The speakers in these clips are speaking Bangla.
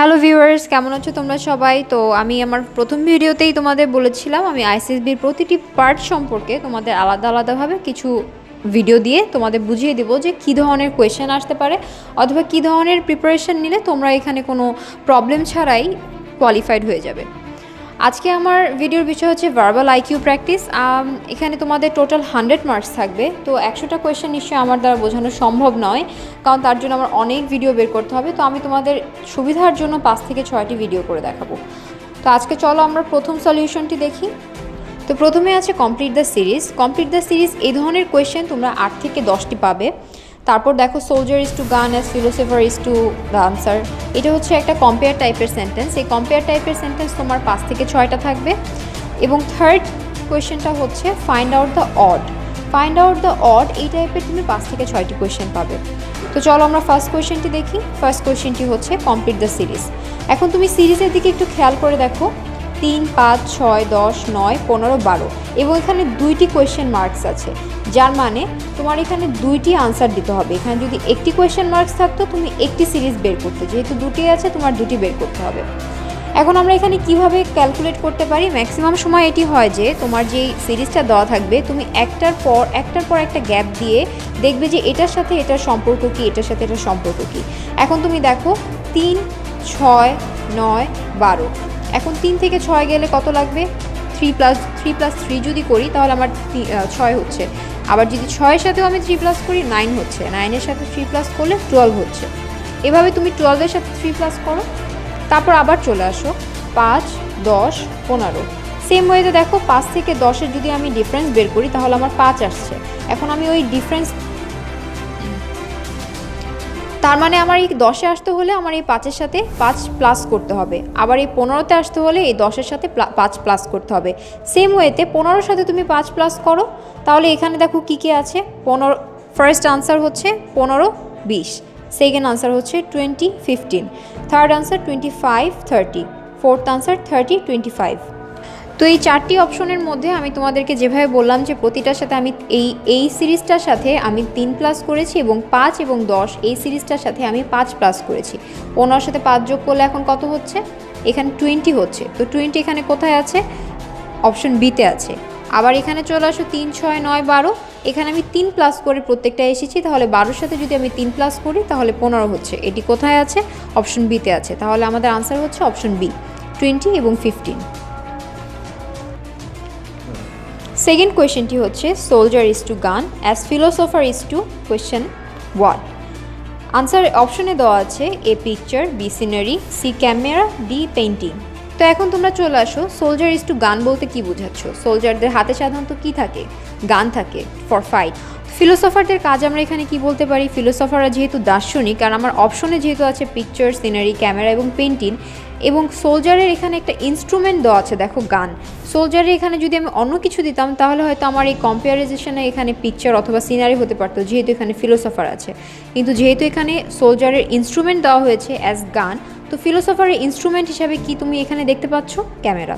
হ্যালো ভিউয়ার্স কেমন আছো তোমরা সবাই? তো আমি আমার প্রথম ভিডিওতেই তোমাদের বলেছিলাম, আমি আইসিএসবির প্রতিটি পার্ট সম্পর্কে তোমাদের আলাদা আলাদাভাবে কিছু ভিডিও দিয়ে তোমাদের বুঝিয়ে দেবো যে কী ধরনের কোয়েশ্চেন আসতে পারে, অথবা কী ধরনের প্রিপারেশন নিলে তোমরা এখানে কোনো প্রবলেম ছাড়াই কোয়ালিফাইড হয়ে যাবে। আজকে আমার ভিডিওর বিষয় হচ্ছে ভার্বাল আইকিউ প্র্যাকটিস এখানে তোমাদের টোটাল হান্ড্রেড মার্কস থাকবে। তো একশোটা কোয়েশ্চেন নিশ্চয়ই আমার দ্বারা বোঝানো সম্ভব নয়, কারণ তার জন্য আমার অনেক ভিডিও বের করতে হবে। তো আমি তোমাদের সুবিধার জন্য পাঁচ থেকে ছয়টি ভিডিও করে দেখাবো। তো আজকে চলো আমরা প্রথম সলিউশনটি দেখি। তো প্রথমে আছে complete the series complete the series এই ধরনের কোয়েশ্চেন তোমরা আট থেকে দশটি পাবে। তারপর দেখো soldier is to gun as philosopher is to answer এটা হচ্ছে একটা কম্পেয়ার টাইপের সেন্টেন্স এই কম্পেয়ার টাইপের সেন্টেন্স তোমার পাঁচ থেকে ছয়টা থাকবে। এবং থার্ড কোয়েশ্চেনটা হচ্ছে find out the odd find out the odd এই টাইপের তুমি পাঁচ থেকে ছয়টি কোয়েশ্চেন পাবে। তো চলো আমরা ফার্স্ট কোয়েশ্চেনটি দেখি। ফার্স্ট কোয়েশ্চেনটি হচ্ছে কমপ্লিট দ্য সিরিজ এখন তুমি সিরিজের দিকে একটু খেয়াল করে দেখো। তিন, পাঁচ, ছয়, দশ, নয়, পনেরো, বারো এবং এখানে দুইটি কোয়েশ্চেন মার্কস আছে। যার মানে তোমার এখানে দুইটি আনসার দিতে হবে। এখানে যদি একটি কোয়েশ্চেন মার্কস থাকতো, তুমি একটি সিরিজ বের করতে। যেহেতু দুটি আছে, তোমার দুটি বের করতে হবে। এখন আমরা এখানে কীভাবে ক্যালকুলেট করতে পারি? ম্যাক্সিমাম সময় এটি হয় যে তোমার যেই সিরিজটা দেওয়া থাকবে, তুমি একটার পর একটার পর একটা গ্যাপ দিয়ে দেখবে যে এটার সাথে এটার সম্পর্ক কী, এটার সাথে এটার সম্পর্ক কী। এখন তুমি দেখো, তিন, ছয়, নয়, বারো। এখন তিন থেকে ছয় গেলে কত লাগবে? Three plus three plus three যদি করি, তাহলে আমার ছয় হচ্ছে। আবার যদি ছয়ের সাথেও আমি থ্রি প্লাস করি নাইন হচ্ছে। নাইনের সাথে থ্রি প্লাস করলে টুয়েলভ হচ্ছে। এভাবে তুমি টুয়েলভের সাথে থ্রি প্লাস করো। তারপর আবার চলে আসো। পাঁচ, দশ, পনেরো। সেম ওয়েতে দেখো, পাঁচ থেকে দশের যদি আমি ডিফারেন্স বের করি, তাহলে আমার পাঁচ আসছে। এখন আমি ওই ডিফারেন্স তার মানে আমার এই দশে আসতে হলে আমার এই পাঁচের সাথে পাঁচ প্লাস করতে হবে। আবার এই পনেরোতে আসতে হলে এই দশের সাথে পাঁচ প্লাস করতে হবে। সেম ওয়েতে পনেরোর সাথে তুমি পাঁচ প্লাস করো, তাহলে এখানে দেখো কী কী আছে। পনেরো ফার্স্ট আনসার হচ্ছে পনেরো, বিশ। সেকেন্ড আনসার হচ্ছে twenty fifteen third answer twenty five thirty fourth answer thirty twenty five তো এই চারটি অপশনের মধ্যে আমি তোমাদেরকে যেভাবে বললাম যে প্রতিটার সাথে আমি এই এই সিরিজটার সাথে আমি তিন প্লাস করেছি এবং পাঁচ এবং দশ, এই সিরিজটার সাথে আমি পাঁচ প্লাস করেছি। পনেরোর সাথে পাঁচ যোগ করলে এখন কত হচ্ছে? এখানে টোয়েন্টি হচ্ছে। তো টোয়েন্টি এখানে কোথায় আছে? অপশন বিতে আছে। আবার এখানে চলে আসো তিন, ছয়, নয়, বারো। এখানে আমি তিন প্লাস করে প্রত্যেকটা এসেছি, তাহলে বারোর সাথে যদি আমি তিন প্লাস করি, তাহলে পনেরো হচ্ছে। এটি কোথায় আছে? অপশন বিতে আছে। তাহলে আমাদের আনসার হচ্ছে অপশন বি টোয়েন্টি এবং ফিফটিন সেকেন্ড কোয়েশ্চেনটি হচ্ছে soldier is to gun as philosopher is to question what answer অপশনে দেওয়া আছে A picture B scenery C camera D painting তো এখন তোমরা চলে আসো সোলজার ইজ টু গান বলতে কি বোঝাচ্ছ? সোলজারদের হাতে সাধারণত কি থাকে? গান থাকে ফর ফাইট ফিলোসফারদের কাজ আমরা এখানে কি বলতে পারি? ফিলোসফাররা যেহেতু দার্শনিক, আর আমার অপশনে যেহেতু আছে পিকচার সিনারি ক্যামেরা এবং পেন্টিং এবং সোলজারের এখানে একটা ইনস্ট্রুমেন্ট দেওয়া আছে, দেখো গান। সোলজারের এখানে যদি আমি অন্য কিছু দিতাম, তাহলে হয়তো আমার এই কম্পারিজেশনে এখানে পিকচার অথবা সিনারি হতে পারতো, যেহেতু এখানে ফিলোসফার আছে। কিন্তু যেহেতু এখানে সোলজারের ইনস্ট্রুমেন্ট দেওয়া হয়েছে অ্যাজ গান, তো ফিলোসফারের ইনস্ট্রুমেন্ট হিসাবে কি তুমি এখানে দেখতে পাচ্ছ? ক্যামেরা।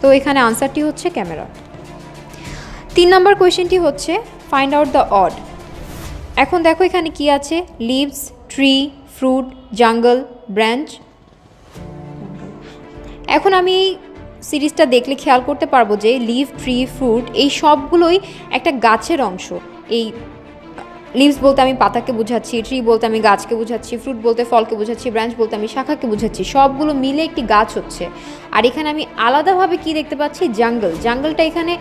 তো এখানে আনসারটি হচ্ছে ক্যামেরা। তিন নম্বর কোয়েশ্চেনটি হচ্ছে ফাইন্ড আউট দ্য অড এখন দেখো এখানে কি আছে? Leaves tree fruit jungle branch এখন আমি এই সিরিজটা দেখলে খেয়াল করতে পারব যে লিভ ট্রি ফ্রুট এই সবগুলোই একটা গাছের অংশ। এই লিভস বলতে আমি পাতাকে বোঝাচ্ছি ট্রি বলতে আমি গাছকে বোঝাচ্ছি ফ্রুট বলতে ফলকে বোঝাচ্ছি ব্রাঞ্চ বলতে আমি শাখাকে বোঝাচ্ছি, সবগুলো মিলে একটি গাছ হচ্ছে। আর এখানে আমি আলাদাভাবে কি দেখতে পাচ্ছি? জাঙ্গল জাঙ্গলটা এখানে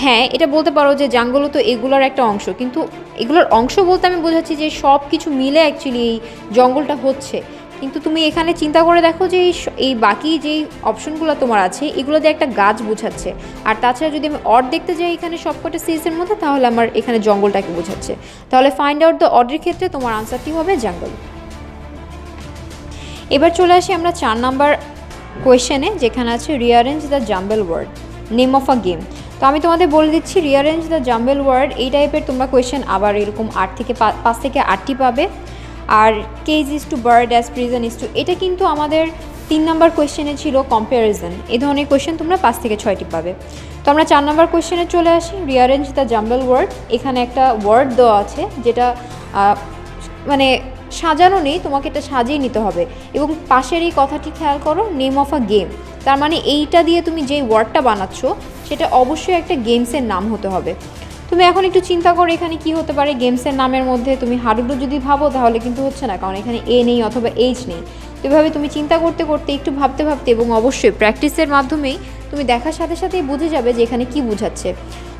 হ্যাঁ এটা বলতে পারো যে জাঙ্গলও তো এগুলোর একটা অংশ, কিন্তু এগুলোর অংশ বলতে আমি বোঝাচ্ছি যে সব কিছু মিলে অ্যাকচুয়ালি এই জঙ্গলটা হচ্ছে। কিন্তু তুমি এখানে চিন্তা করে দেখো যে এই বাকি যেই অপশনগুলো তোমার আছে, এগুলো দিয়ে একটা গাছ বোঝাচ্ছে। আর তাছাড়া যদি আমি অড দেখতে যাই এখানে সবকটা সিরিজের মধ্যে, তাহলে আমার এখানে জঙ্গলটাকে বোঝাচ্ছে। তাহলে ফাইন্ড আউট দ্য অর্ডের ক্ষেত্রে তোমার আনসারটি হবে? জঙ্গল। এবার চলে আসি আমরা চার নাম্বার কোয়েশনে যেখানে আছে rearrange the jumble word name of a game তো আমি তোমাদের বলে দিচ্ছি রিয়ারেঞ্জ দ্য জাম্বেল ওয়ার্ড এই টাইপের তোমরা কোয়েশ্চেন আবার এরকম আট থেকে পাঁচ থেকে আটটি পাবে। আর cage is to bird as prison is to এটা কিন্তু আমাদের তিন নম্বর কোয়েশ্চেনে ছিল কম্প্যারিজন এ ধরনের কোয়েশ্চেন তোমরা পাঁচ থেকে ছয়টি পাবে। তো আমরা চার নম্বর কোয়েশ্চেনে চলে আসি রিয়ারেঞ্জ দ্য জাম্বল ওয়ার্ড এখানে একটা ওয়ার্ড দেওয়া আছে, যেটা মানে সাজানো নেই, তোমাকে এটা সাজিয়ে নিতে হবে। এবং পাশের এই কথাটি খেয়াল করো নেম অফ আ গেম তার মানে এইটা দিয়ে তুমি যেই ওয়ার্ডটা বানাচ্ছ, সেটা অবশ্যই একটা গেমসের নাম হতে হবে। তুমি এখন একটু চিন্তা করো এখানে কি হতে পারে গেমসের নামের মধ্যে তুমি হাডুডু যদি ভাবো তাহলে কিন্তু হচ্ছে না, কারণ এখানে এ নেই অথবা এইচ নেই। তো এভাবে তুমি চিন্তা করতে করতে একটু ভাবতে ভাবতে এবং অবশ্যই প্র্যাকটিসের মাধ্যমেই তুমি দেখার সাথে সাথেই বুঝে যাবে যে এখানে কি বোঝাচ্ছে।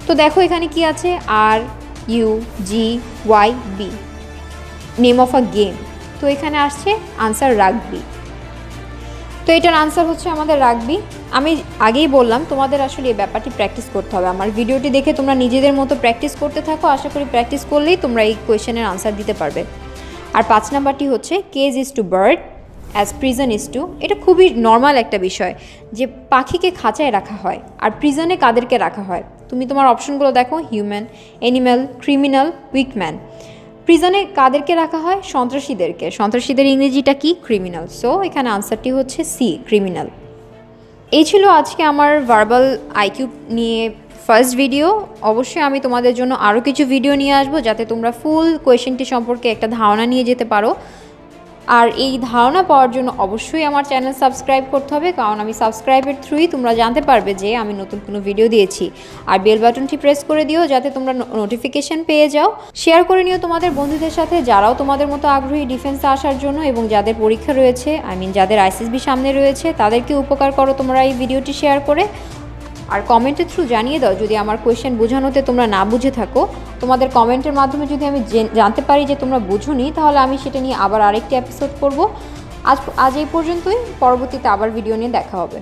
তো দেখো এখানে কি আছে R U G Y B name of a game তো এখানে আসছে আনসার রাগবি তো এটার আনসার হচ্ছে আমাদের রাগবি আমি আগেই বললাম, তোমাদের আসলে এই ব্যাপারটি প্র্যাকটিস করতে হবে। আমার ভিডিওটি দেখে তোমরা নিজেদের মতো প্র্যাকটিস করতে থাকো। আশা করি প্র্যাকটিস করলেই তোমরা এই কোয়েশনের আনসার দিতে পারবে। আর পাঁচ নাম্বারটি হচ্ছে cage is to bird as prison is to এটা খুবই নর্মাল একটা বিষয় যে পাখিকে খাঁচায় রাখা হয় আর প্রিজনে কাদেরকে রাখা হয়। তুমি তোমার অপশনগুলো দেখো human animal criminal weak man প্রিজনে কাদেরকে রাখা হয়? সন্ত্রাসীদেরকে। সন্ত্রাসীদের ইংরেজিটা কি? ক্রিমিনাল সো এখানে আনসারটি হচ্ছে সি ক্রিমিনাল এই ছিল আজকে আমার ভার্বাল আইকিউ নিয়ে ফার্স্ট ভিডিও অবশ্যই আমি তোমাদের জন্য আরও কিছু ভিডিও নিয়ে আসব যাতে তোমরা ফুল কোয়েশ্চেনটি সম্পর্কে একটা ধারণা নিয়ে যেতে পারো। আর এই ধারণা পাওয়ার জন্য অবশ্যই আমার চ্যানেল সাবস্ক্রাইব করতে হবে, কারণ আমি সাবস্ক্রাইবের থ্রুই তোমরা জানতে পারবে যে আমি নতুন কোনো ভিডিও দিয়েছি। আর বেল বাটনটি প্রেস করে দিও যাতে তোমরা নোটিফিকেশন পেয়ে যাও। শেয়ার করে নিও তোমাদের বন্ধুদের সাথে যারাও তোমাদের মতো আগ্রহী ডিফেন্সে আসার জন্য এবং যাদের পরীক্ষা রয়েছে আই মিন যাদের আইসিসবি সামনে রয়েছে তাদেরকে উপকার করো তোমরা এই ভিডিওটি শেয়ার করে। আর কমেন্টের থ্রু জানিয়ে দাও, যদি আমার কোয়েশ্চেন বোঝানোতে তোমরা না বুঝে থাকো, তোমাদের কমেন্টের মাধ্যমে যদি আমি জানতে পারি যে তোমরা বুঝোনি, তাহলে আমি সেটা নিয়ে আবার আরেকটি এপিসোড করব। আজ আজ এই পর্যন্তই, পরবর্তীতে আবার ভিডিও নিয়ে দেখা হবে।